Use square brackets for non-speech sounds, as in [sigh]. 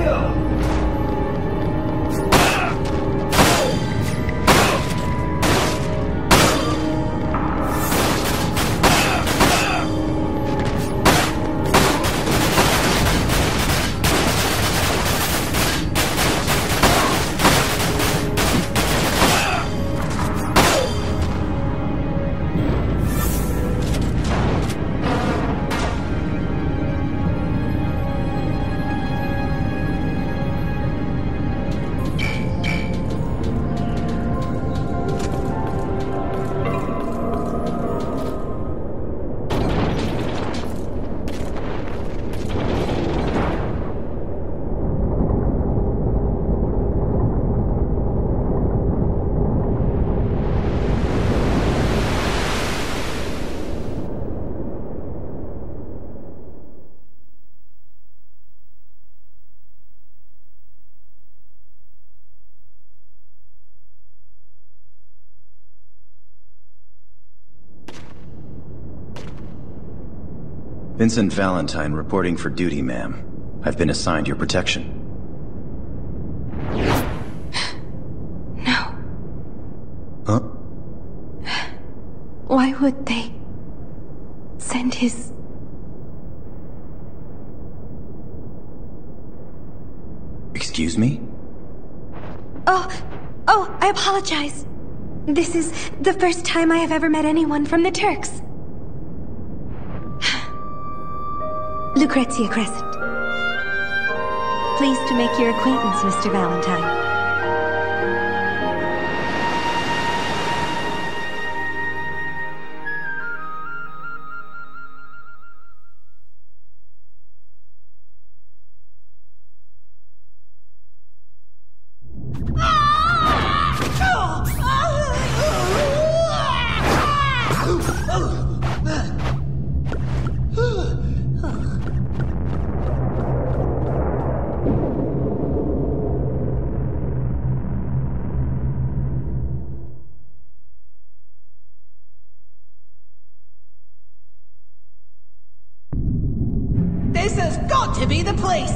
kill. Vincent Valentine reporting for duty, ma'am. I've been assigned your protection. [sighs] No. Huh? Why would they send his... Excuse me? Oh, oh, I apologize. This is the first time I have ever met anyone from the Turks. Lucrezia Crescent. Pleased to make your acquaintance, Mr. Valentine. This has got to be the place!